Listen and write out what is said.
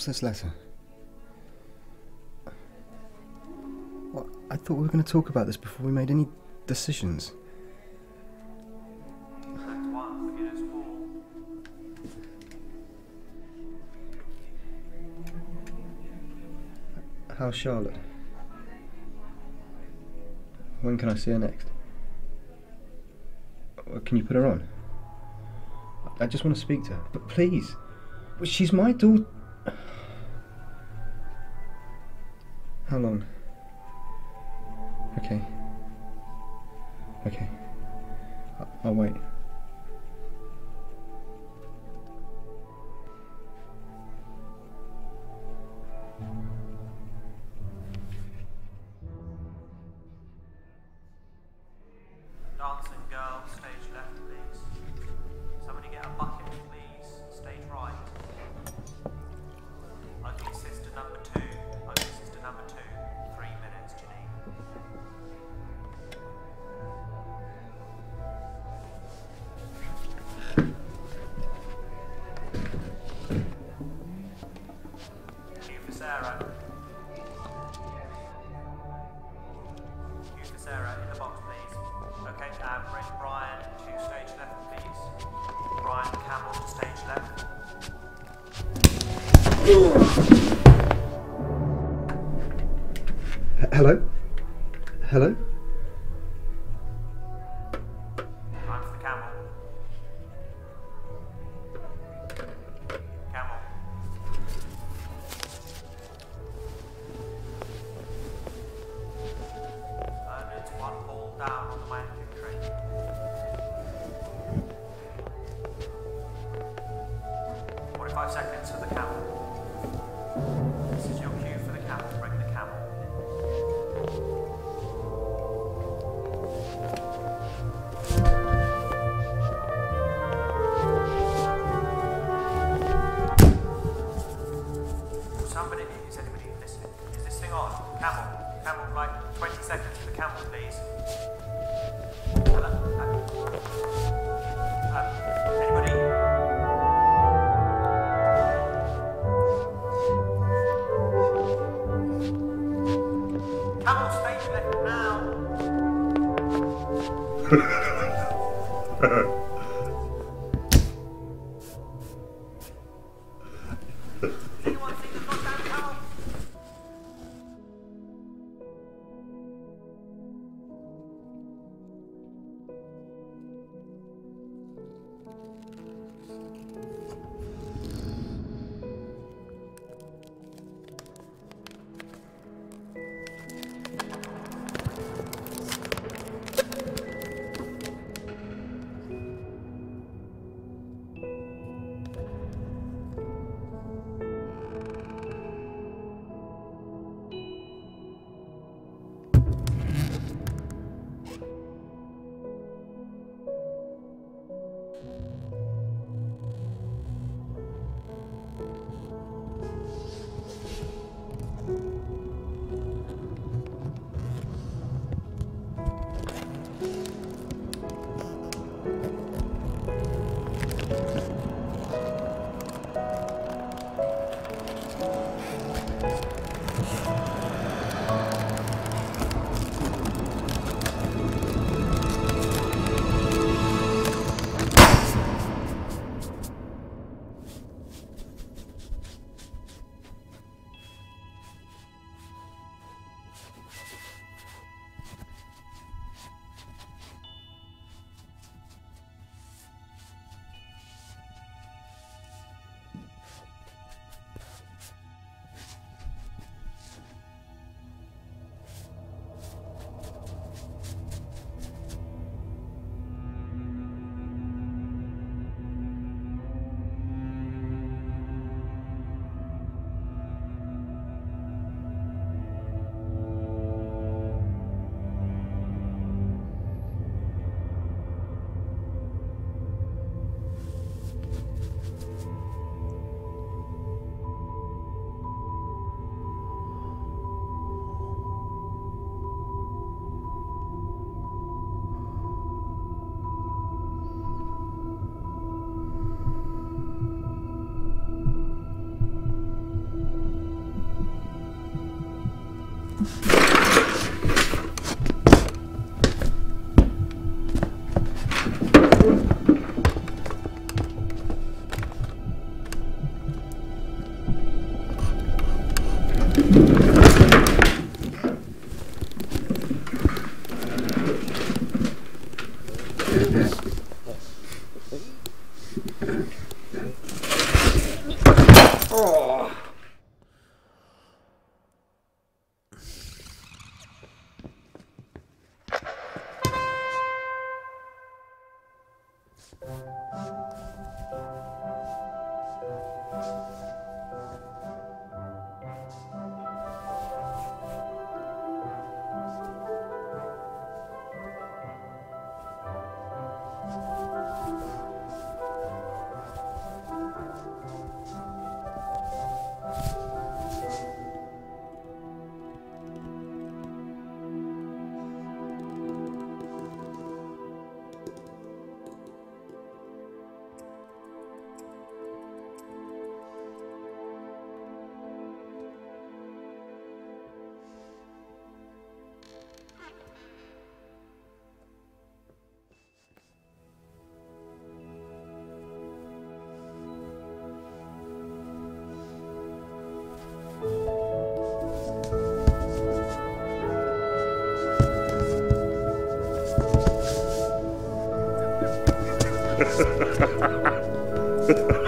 What's this letter? What? I thought we were going to talk about this before we made any decisions. Act 1, Beginner's Fall. How's Charlotte? When can I see her next? Can you put her on? I just want to speak to her. But please. Well, She's my daughter. How long? Okay. Okay. I'll wait. Hello? Hello? 20 seconds for the camel, please. Hello? Um, anybody? Camel, stage left now. Ha ha ha!